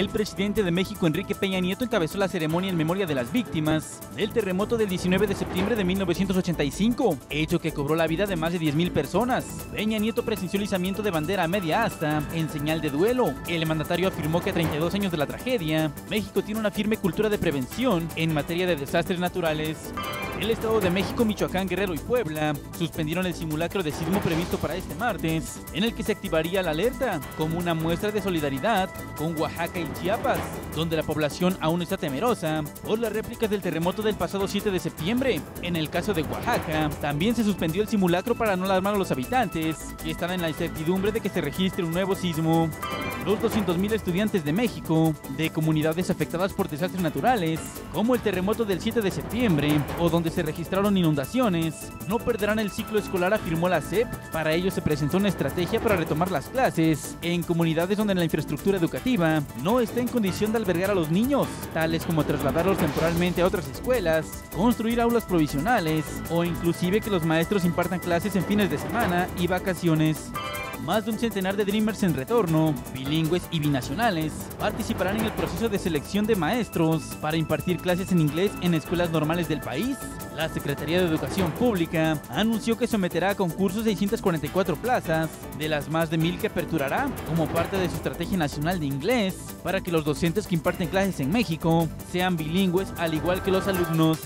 El presidente de México, Enrique Peña Nieto, encabezó la ceremonia en memoria de las víctimas del terremoto del 19 de septiembre de 1985, hecho que cobró la vida de más de 10.000 personas. Peña Nieto presenció el izamiento de bandera a media asta en señal de duelo. El mandatario afirmó que a 32 años de la tragedia, México tiene una firme cultura de prevención en materia de desastres naturales. El Estado de México, Michoacán, Guerrero y Puebla suspendieron el simulacro de sismo previsto para este martes, en el que se activaría la alerta como una muestra de solidaridad con Oaxaca y Chiapas, donde la población aún está temerosa por las réplicas del terremoto del pasado 7 de septiembre. En el caso de Oaxaca, también se suspendió el simulacro para no alarmar a los habitantes, que están en la incertidumbre de que se registre un nuevo sismo. Los 200.000 estudiantes de México, de comunidades afectadas por desastres naturales, como el terremoto del 7 de septiembre, o donde se registraron inundaciones, no perderán el ciclo escolar, afirmó la SEP. Para ello se presentó una estrategia para retomar las clases en comunidades donde la infraestructura educativa no está en condición de albergar a los niños, tales como trasladarlos temporalmente a otras escuelas, construir aulas provisionales o inclusive que los maestros impartan clases en fines de semana y vacaciones. Más de un centenar de Dreamers en retorno, bilingües y binacionales, participarán en el proceso de selección de maestros para impartir clases en inglés en escuelas normales del país. La Secretaría de Educación Pública anunció que someterá a concurso 644 plazas, de las más de mil que aperturará, como parte de su estrategia nacional de inglés, para que los docentes que imparten clases en México sean bilingües al igual que los alumnos.